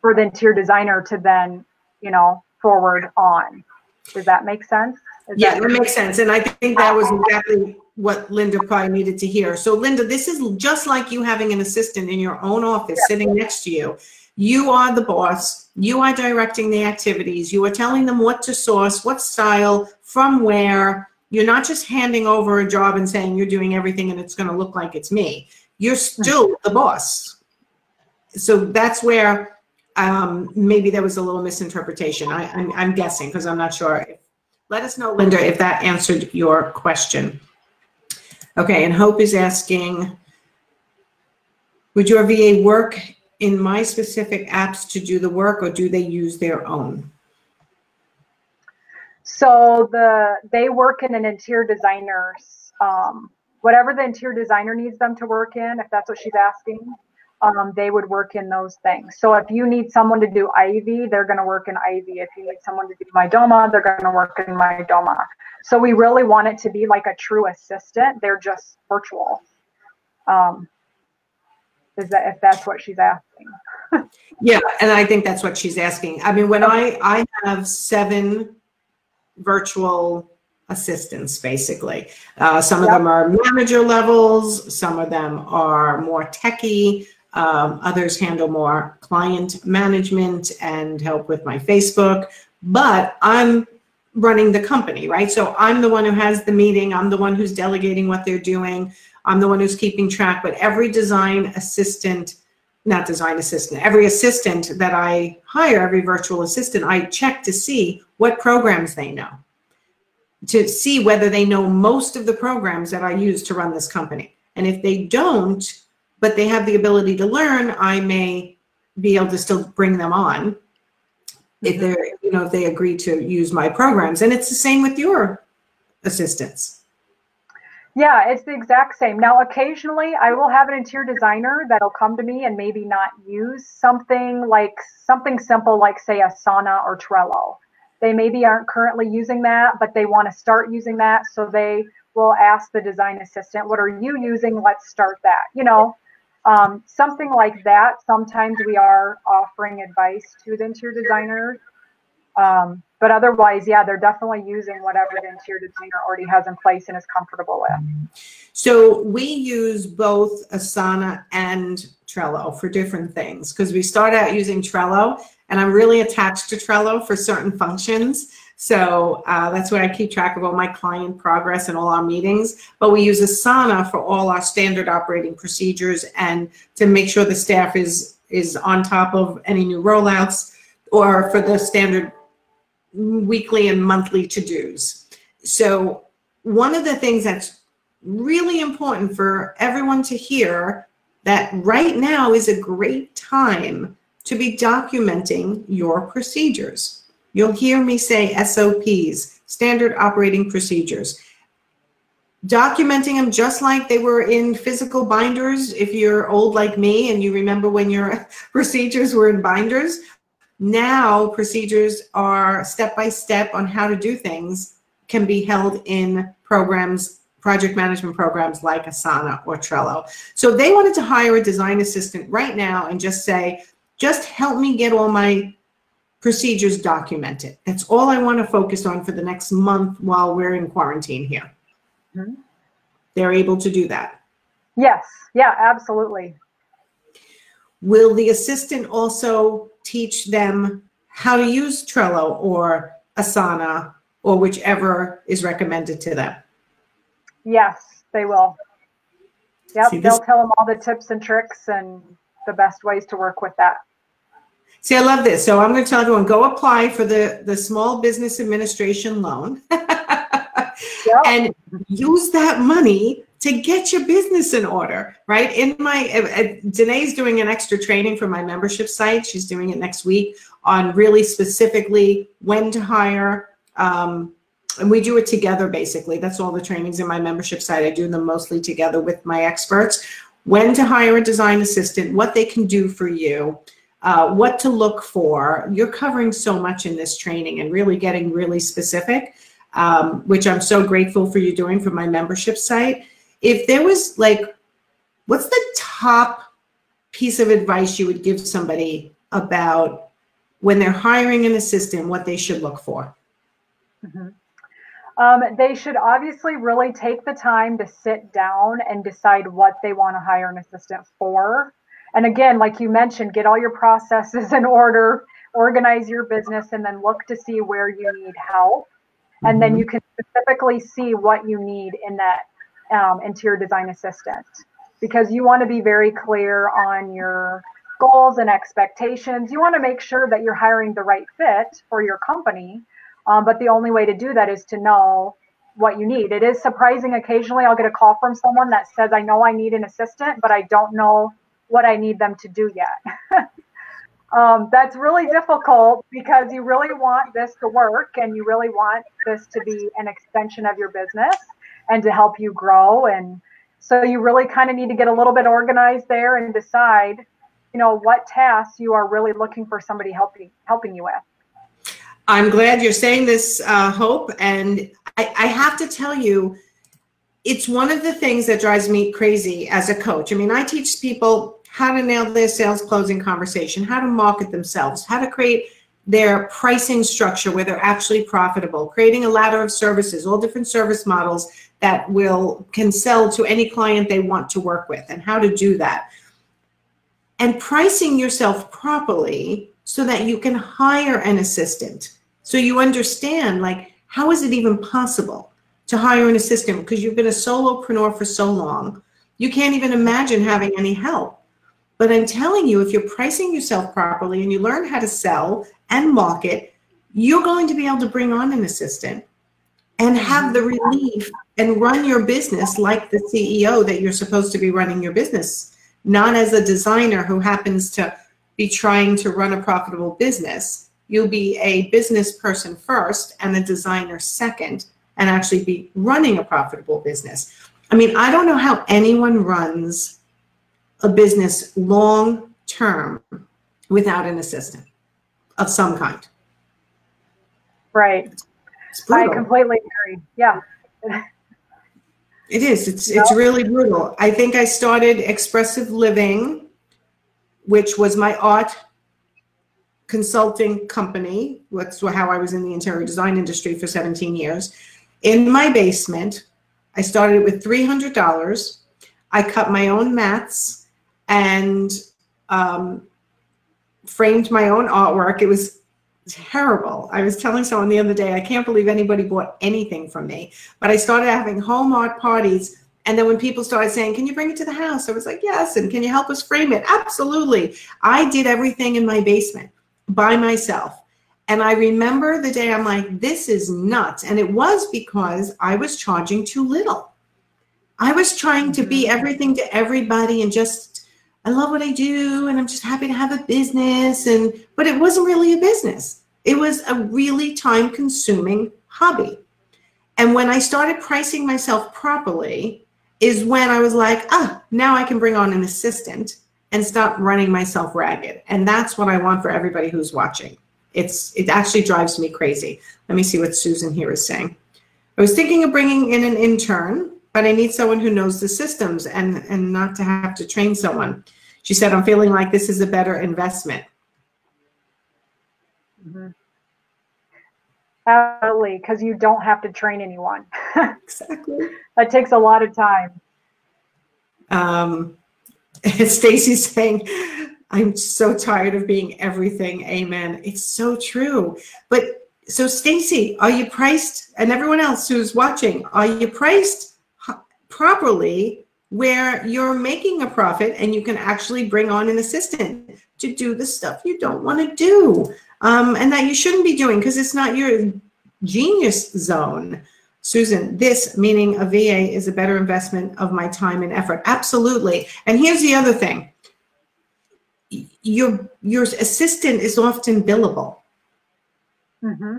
for the interior designer to then, you know, forward on. Does that make sense? Is yeah, that, that makes sense. And I think that was exactly what Linda probably needed to hear. So Linda, this is just like you having an assistant in your own office yeah. sitting next to you. You are the boss. You are directing the activities. You are telling them what to source, what style, from where, you're not just handing over a job and saying you're doing everything and it's going to look like it's me. You're still the boss. So that's where um, maybe there was a little misinterpretation. I, I'm, I'm guessing because I'm not sure. Let us know, Linda, if that answered your question. Okay, and Hope is asking, would your VA work in my specific apps to do the work or do they use their own? So the they work in an interior designer's um, whatever the interior designer needs them to work in, if that's what she's asking, um, they would work in those things. So if you need someone to do Ivy, they're going to work in Ivy. If you need someone to do Mydoma, they're going to work in Mydoma. So we really want it to be like a true assistant. They're just virtual. Um, is that if that's what she's asking? yeah, and I think that's what she's asking. I mean, when I I have seven virtual assistants, basically. Uh, some of them are manager levels, some of them are more techie, um, others handle more client management and help with my Facebook. But I'm running the company, right? So I'm the one who has the meeting, I'm the one who's delegating what they're doing, I'm the one who's keeping track. But every design assistant, not design assistant, every assistant that I hire, every virtual assistant, I check to see what programs they know to see whether they know most of the programs that I use to run this company. And if they don't, but they have the ability to learn, I may be able to still bring them on if mm-hmm. they're, you know, if they agree to use my programs. And it's the same with your assistants. Yeah, it's the exact same. Now, occasionally I will have an interior designer that'll come to me and maybe not use something like something simple like say Asana or Trello. They maybe aren't currently using that, but they want to start using that. So they will ask the design assistant, what are you using? Let's start that. You know, um, something like that. Sometimes we are offering advice to the interior designer. Um, but otherwise, yeah, they're definitely using whatever the interior designer already has in place and is comfortable with. So we use both Asana and Trello for different things because we start out using Trello and I'm really attached to Trello for certain functions. So uh, that's where I keep track of all my client progress and all our meetings. But we use Asana for all our standard operating procedures and to make sure the staff is is on top of any new rollouts or for the standard weekly and monthly to-dos. So, one of the things that's really important for everyone to hear that right now is a great time to be documenting your procedures. You'll hear me say SOPs, standard operating procedures. Documenting them just like they were in physical binders. If you're old like me and you remember when your procedures were in binders, now procedures are step by step on how to do things can be held in programs project management programs like Asana or Trello. So they wanted to hire a design assistant right now and just say, just help me get all my procedures documented. That's all I want to focus on for the next month while we're in quarantine here. Mm-hmm. They're able to do that. Yes, yeah, absolutely. Will the assistant also teach them how to use Trello or Asana or whichever is recommended to them? Yes, they will. Yep, See, they'll tell them all the tips and tricks and the best ways to work with that. See, I love this. So I'm going to tell everyone go apply for the the Small Business Administration loan, yep. and use that money to get your business in order. Right? In my uh, uh, Danae's doing an extra training for my membership site. She's doing it next week on really specifically when to hire. Um, and we do it together basically. That's all the trainings in my membership site. I do them mostly together with my experts. When to hire a design assistant, what they can do for you, uh, what to look for. You're covering so much in this training and really getting really specific, um, which I'm so grateful for you doing for my membership site. If there was like, what's the top piece of advice you would give somebody about when they're hiring an assistant, what they should look for? Mm-hmm. Um, they should obviously really take the time to sit down and decide what they want to hire an assistant for. And again, like you mentioned, get all your processes in order, organize your business, and then look to see where you need help. And then mm-hmm. you can specifically see what you need in that um, interior design assistant because you want to be very clear on your goals and expectations. You want to make sure that you're hiring the right fit for your company um, but the only way to do that is to know what you need. It is surprising occasionally I'll get a call from someone that says, I know I need an assistant, but I don't know what I need them to do yet. um, that's really difficult because you really want this to work and you really want this to be an extension of your business and to help you grow. And so you really kind of need to get a little bit organized there and decide, you know, what tasks you are really looking for somebody helping helping you with. I'm glad you're saying this, uh, Hope. And I, I have to tell you, it's one of the things that drives me crazy as a coach. I mean, I teach people how to nail their sales closing conversation, how to market themselves, how to create their pricing structure where they're actually profitable, creating a ladder of services, all different service models that will can sell to any client they want to work with and how to do that. And pricing yourself properly so that you can hire an assistant. So you understand, like, how is it even possible to hire an assistant? Because you've been a solopreneur for so long, you can't even imagine having any help. But I'm telling you, if you're pricing yourself properly and you learn how to sell and market, you're going to be able to bring on an assistant and have the relief and run your business like the CEO that you're supposed to be running your business, not as a designer who happens to be trying to run a profitable business. You'll be a business person first and a designer second, and actually be running a profitable business. I mean, I don't know how anyone runs a business long term without an assistant of some kind. Right. I completely agree. Yeah. it is. It's it's really brutal. I think I started expressive living which was my art consulting company. That's how I was in the interior design industry for 17 years. In my basement, I started it with $300. I cut my own mats and um, framed my own artwork. It was terrible. I was telling someone the other day, I can't believe anybody bought anything from me. But I started having home art parties and then when people started saying, Can you bring it to the house? I was like, Yes. And can you help us frame it? Absolutely. I did everything in my basement by myself. And I remember the day I'm like, this is nuts. And it was because I was charging too little. I was trying to be mm-hmm. everything to everybody and just, I love what I do and I'm just happy to have a business. And, but it wasn't really a business. It was a really time consuming hobby. And when I started pricing myself properly, is when I was like, ah, now I can bring on an assistant and stop running myself ragged. And that's what I want for everybody who's watching. It's it actually drives me crazy. Let me see what Susan here is saying. I was thinking of bringing in an intern, but I need someone who knows the systems and and not to have to train someone. She said, I'm feeling like this is a better investment. Mm-hmm. Absolutely, because you don't have to train anyone. exactly. that takes a lot of time. Um, Stacy's saying, I'm so tired of being everything. Amen. It's so true. But so Stacy, are you priced and everyone else who's watching, are you priced properly where you're making a profit and you can actually bring on an assistant to do the stuff you don't want to do um, and that you shouldn't be doing because it's not your genius zone. Susan, this meaning a VA is a better investment of my time and effort. Absolutely. And here's the other thing. Your your assistant is often billable. Mm-hmm.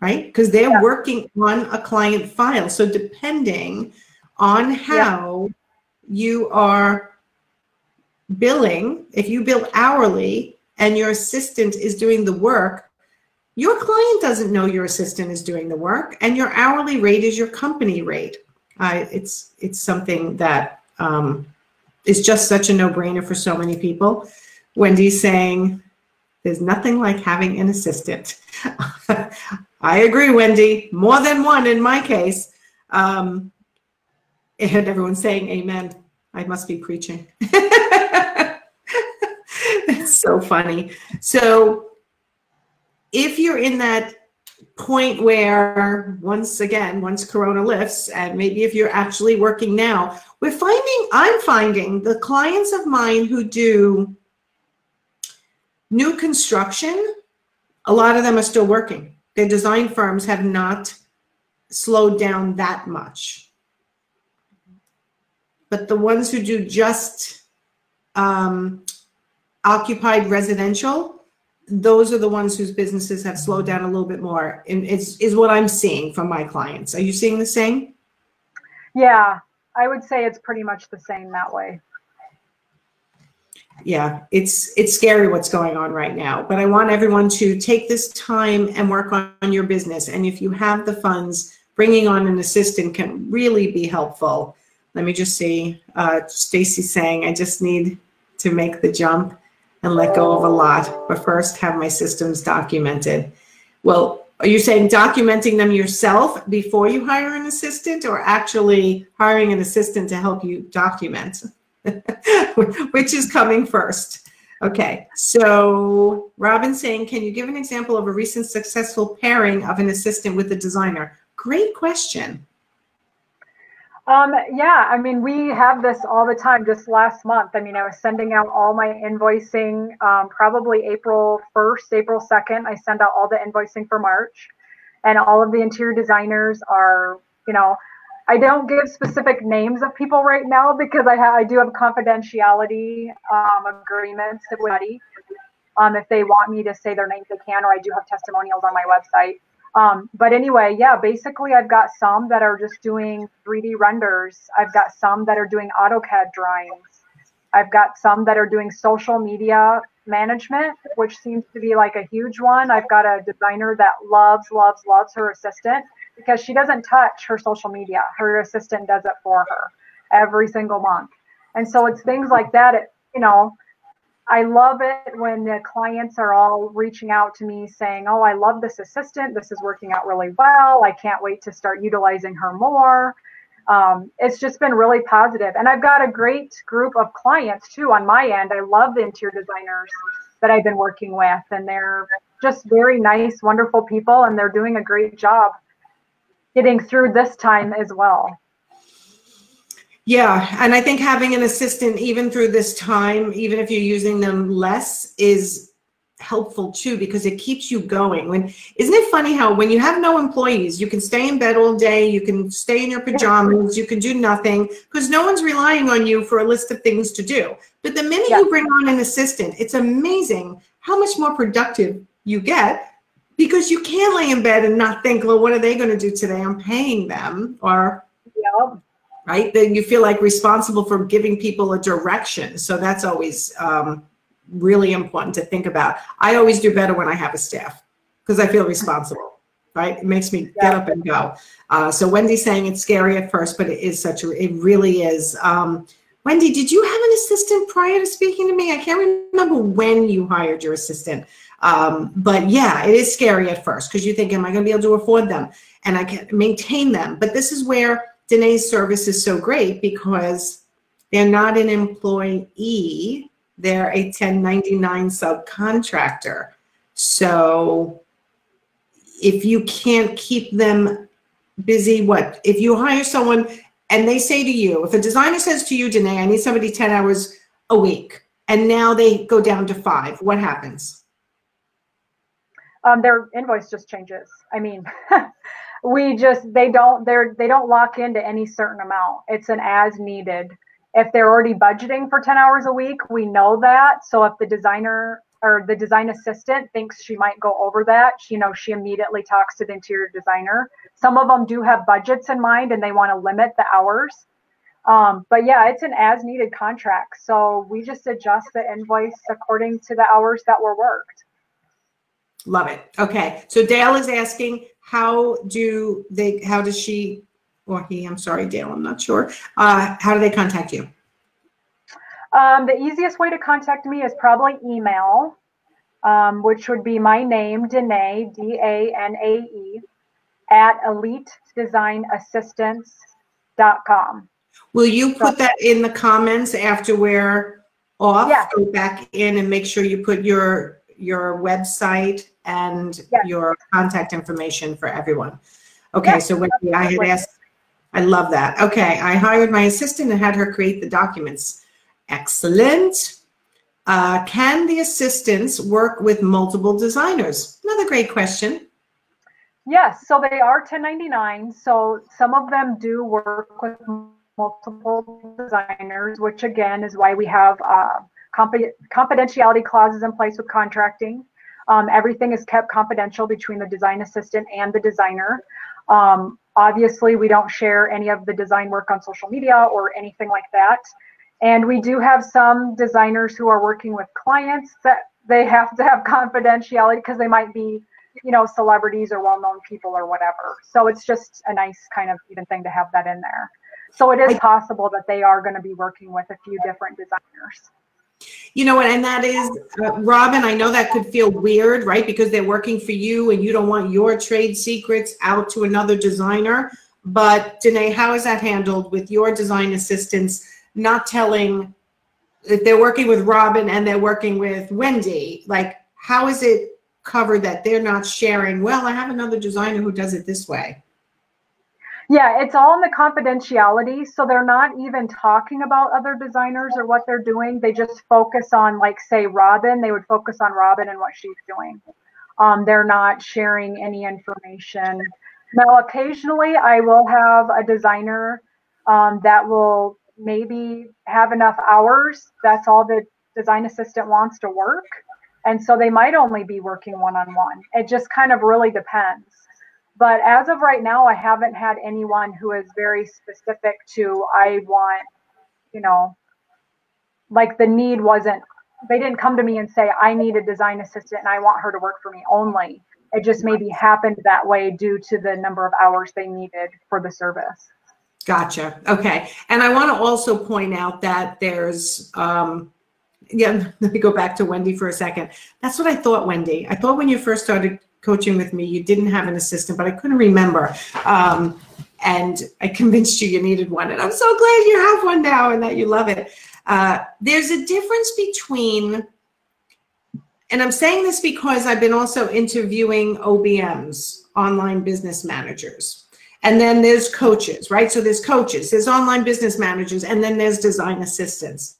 Right? Because they're yeah. working on a client file. So depending on how yeah. you are billing, if you bill hourly and your assistant is doing the work, your client doesn't know your assistant is doing the work, and your hourly rate is your company rate. Uh, it's it's something that um, is just such a no-brainer for so many people. Wendy's saying there's nothing like having an assistant. I agree, Wendy. More than one in my case. Um, and everyone's saying amen. I must be preaching. it's so funny. So if you're in that point where once again once corona lifts and maybe if you're actually working now we're finding i'm finding the clients of mine who do new construction a lot of them are still working their design firms have not slowed down that much but the ones who do just um, occupied residential those are the ones whose businesses have slowed down a little bit more. And it's is what i'm seeing from my clients. Are you seeing the same? Yeah i would say it's pretty much the same that way. Yeah it's it's scary what's going on right now but i want everyone to take this time and work on, on your business. And if you have the funds bringing on an assistant can really be helpful let me just see uh, stacy saying i just need to make the jump and let go of a lot, but first have my systems documented. Well, are you saying documenting them yourself before you hire an assistant or actually hiring an assistant to help you document? Which is coming first? Okay, so Robin saying, can you give an example of a recent successful pairing of an assistant with a designer? Great question. Um, yeah, I mean, we have this all the time. Just last month, I mean, I was sending out all my invoicing, um, probably April 1st, April 2nd. I send out all the invoicing for March, and all of the interior designers are, you know, I don't give specific names of people right now because I, ha- I do have confidentiality um, agreements with Um, if they want me to say their names, they can, or I do have testimonials on my website. Um, but anyway, yeah, basically I've got some that are just doing 3D renders. I've got some that are doing AutoCAD drawings. I've got some that are doing social media management, which seems to be like a huge one. I've got a designer that loves, loves, loves her assistant because she doesn't touch her social media. Her assistant does it for her every single month. And so it's things like that. It, you know, I love it when the clients are all reaching out to me saying, Oh, I love this assistant. This is working out really well. I can't wait to start utilizing her more. Um, it's just been really positive. And I've got a great group of clients too on my end. I love the interior designers that I've been working with, and they're just very nice, wonderful people, and they're doing a great job getting through this time as well. Yeah, and I think having an assistant even through this time, even if you're using them less, is helpful too because it keeps you going. When isn't it funny how when you have no employees, you can stay in bed all day, you can stay in your pajamas, you can do nothing because no one's relying on you for a list of things to do. But the minute yeah. you bring on an assistant, it's amazing how much more productive you get because you can lay in bed and not think, well, what are they going to do today? I'm paying them or yeah. Right. Then you feel like responsible for giving people a direction. So that's always um, really important to think about. I always do better when I have a staff because I feel responsible, right? It makes me get up and go. Uh, so Wendy's saying it's scary at first, but it is such a, it really is. Um, Wendy, did you have an assistant prior to speaking to me? I can't remember when you hired your assistant. Um, but yeah, it is scary at first because you think, am I going to be able to afford them? And I can maintain them. But this is where Danae's service is so great because they're not an employee they're a 1099 subcontractor. So if you can't keep them busy, what? If you hire someone and they say to you, if a designer says to you, Danae, I need somebody 10 hours a week, and now they go down to five, what happens? Um, their invoice just changes. I mean, we just they don't they're they don't lock into any certain amount. It's an as needed if they're already budgeting for 10 hours a week, we know that. So if the designer or the design assistant thinks she might go over that, you know, she immediately talks to the interior designer. Some of them do have budgets in mind and they want to limit the hours. Um, but yeah, it's an as needed contract. So we just adjust the invoice according to the hours that were worked. Love it. Okay. So Dale is asking, how do they, how does she or he, I'm sorry, Dale, I'm not sure. Uh, how do they contact you? Um, the easiest way to contact me is probably email, um, which would be my name, Danae, D A N A E, at elitedesignassistants.com. Will you put that in the comments after we're off? Yeah. Go back in and make sure you put your your website and your contact information for everyone. Okay, so when I had asked I love that. Okay, I hired my assistant and had her create the documents. Excellent. Uh, can the assistants work with multiple designers? Another great question. Yes, so they are 1099. So some of them do work with multiple designers, which again is why we have uh, confidentiality clauses in place with contracting. Um, everything is kept confidential between the design assistant and the designer. Um, Obviously, we don't share any of the design work on social media or anything like that. And we do have some designers who are working with clients that they have to have confidentiality because they might be, you know, celebrities or well-known people or whatever. So it's just a nice kind of even thing to have that in there. So it is possible that they are going to be working with a few different designers. You know what, and that is, uh, Robin, I know that could feel weird, right? Because they're working for you and you don't want your trade secrets out to another designer. But Danae, how is that handled with your design assistants not telling if they're working with Robin and they're working with Wendy? Like, how is it covered that they're not sharing, well, I have another designer who does it this way? Yeah, it's all in the confidentiality. So they're not even talking about other designers or what they're doing. They just focus on, like, say, Robin. They would focus on Robin and what she's doing. Um, they're not sharing any information. Now, occasionally, I will have a designer um, that will maybe have enough hours. That's all the design assistant wants to work. And so they might only be working one on one. It just kind of really depends. But as of right now, I haven't had anyone who is very specific to, I want, you know, like the need wasn't, they didn't come to me and say, I need a design assistant and I want her to work for me only. It just maybe happened that way due to the number of hours they needed for the service. Gotcha. Okay. And I want to also point out that there's, um, yeah, let me go back to Wendy for a second. That's what I thought, Wendy. I thought when you first started coaching with me, you didn't have an assistant, but I couldn't remember. Um, and I convinced you you needed one. And I'm so glad you have one now and that you love it. Uh, there's a difference between, and I'm saying this because I've been also interviewing OBMs, online business managers. And then there's coaches, right? So there's coaches, there's online business managers, and then there's design assistants.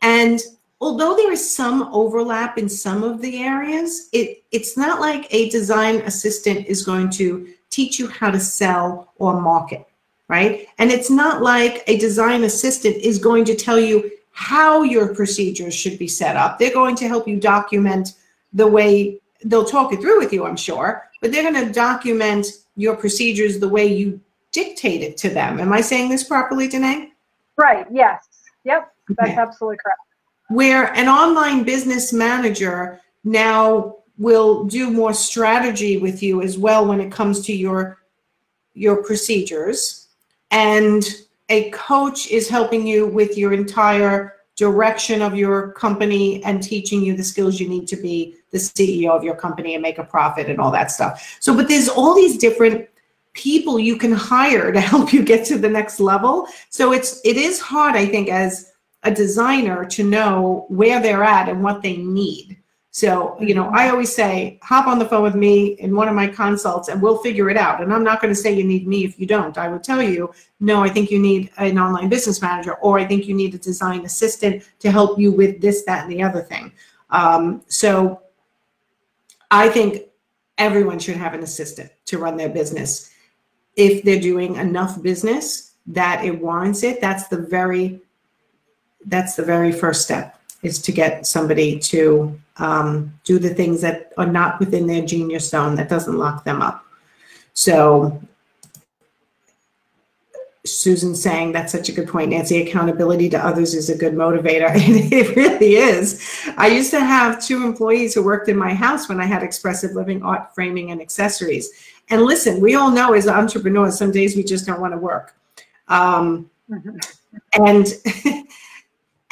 And although there is some overlap in some of the areas, it it's not like a design assistant is going to teach you how to sell or market, right? And it's not like a design assistant is going to tell you how your procedures should be set up. They're going to help you document the way they'll talk it through with you, I'm sure, but they're going to document your procedures the way you dictate it to them. Am I saying this properly, Danae? Right. Yes. Yep. That's okay. absolutely correct. Where an online business manager now will do more strategy with you as well when it comes to your your procedures and a coach is helping you with your entire direction of your company and teaching you the skills you need to be the CEO of your company and make a profit and all that stuff. So, but there's all these different people you can hire to help you get to the next level. So it's it is hard, I think, as a designer to know where they're at and what they need. So, you know, I always say, hop on the phone with me in one of my consults and we'll figure it out. And I'm not going to say you need me if you don't. I would tell you, no, I think you need an online business manager, or I think you need a design assistant to help you with this, that, and the other thing. Um, so I think everyone should have an assistant to run their business. If they're doing enough business that it warrants it, that's the very that's the very first step is to get somebody to um, do the things that are not within their genius zone that doesn't lock them up. So Susan saying that's such a good point, Nancy. Accountability to others is a good motivator. it really is. I used to have two employees who worked in my house when I had expressive living, art, framing, and accessories. And listen, we all know as entrepreneurs, some days we just don't want to work. Um, mm-hmm. And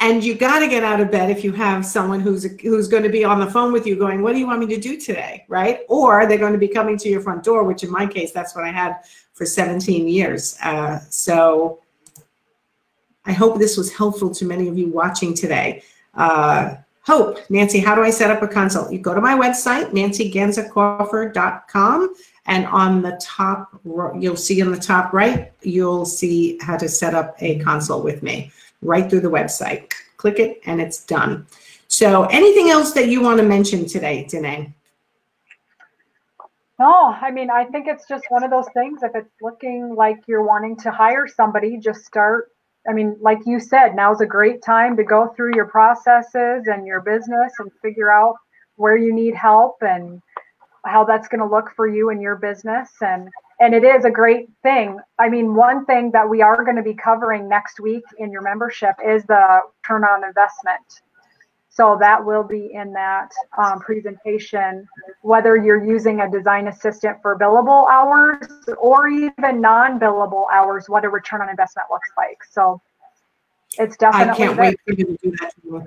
and you got to get out of bed if you have someone who's who's going to be on the phone with you going what do you want me to do today? Right? Or they're going to be coming to your front door which in my case that's what i had for 17 years. Uh, so i hope this was helpful to many of you watching today. Uh, hope nancy how do i set up a consult? You go to my website nancyganzekaufer.com and on the top you'll see on the top right you'll see how to set up a consult with me right through the website. Click it and it's done. So anything else that you want to mention today, Danae? No, I mean, I think it's just one of those things. If it's looking like you're wanting to hire somebody, just start. I mean, like you said, now's a great time to go through your processes and your business and figure out where you need help and how that's going to look for you and your business. And and it is a great thing. I mean, one thing that we are going to be covering next week in your membership is the turn on investment. So that will be in that um, presentation, whether you're using a design assistant for billable hours or even non-billable hours, what a return on investment looks like. So it's definitely. I can't wait for you to do that.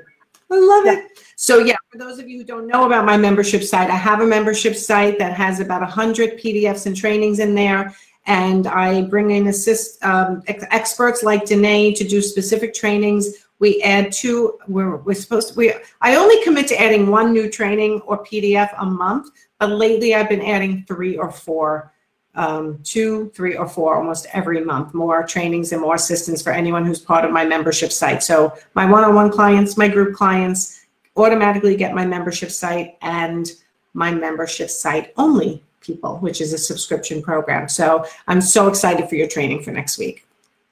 I love yeah. it. So yeah, for those of you who don't know about my membership site, I have a membership site that has about 100 PDFs and trainings in there. And I bring in assist um, ex experts like Danae to do specific trainings. We add two, we're, we're supposed to, we, I only commit to adding one new training or PDF a month, but lately I've been adding three or four um, two, three, or four almost every month, more trainings and more assistance for anyone who's part of my membership site. So my one-on-one clients, my group clients automatically get my membership site and my membership site only people, which is a subscription program. So I'm so excited for your training for next week.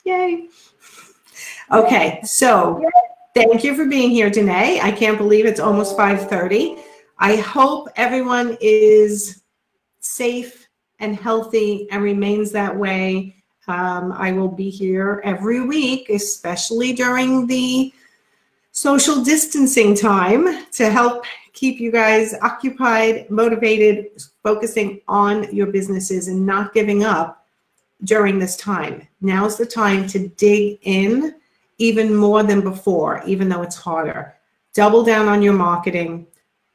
Yay. Okay, so thank you for being here, Danae. I can't believe it's almost 5.30. I hope everyone is safe and healthy and remains that way. Um, I will be here every week, especially during the social distancing time to help keep you guys occupied, motivated, focusing on your businesses and not giving up during this time. Now's the time to dig in even more than before, even though it's harder. Double down on your marketing,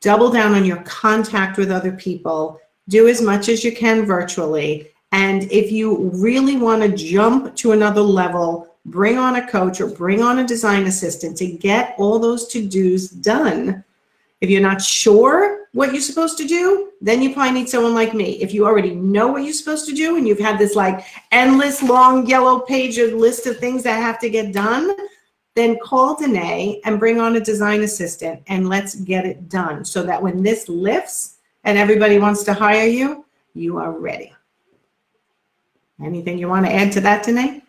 double down on your contact with other people, do as much as you can virtually. And if you really want to jump to another level, bring on a coach or bring on a design assistant to get all those to dos done. If you're not sure what you're supposed to do, then you probably need someone like me. If you already know what you're supposed to do and you've had this like endless long yellow page of list of things that have to get done, then call Danae and bring on a design assistant and let's get it done so that when this lifts and everybody wants to hire you, you are ready. Anything you want to add to that, Danae?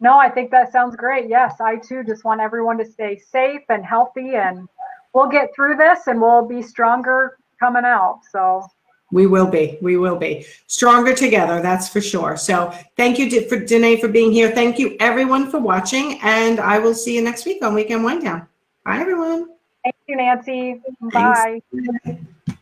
No, I think that sounds great. Yes, I too just want everyone to stay safe and healthy and we'll get through this and we'll be stronger coming out. So we will be. We will be stronger together. That's for sure. So thank you for Danae for being here. Thank you everyone for watching, and I will see you next week on Weekend Wine Down. Bye, everyone. Thank you, Nancy. Bye. Thanks.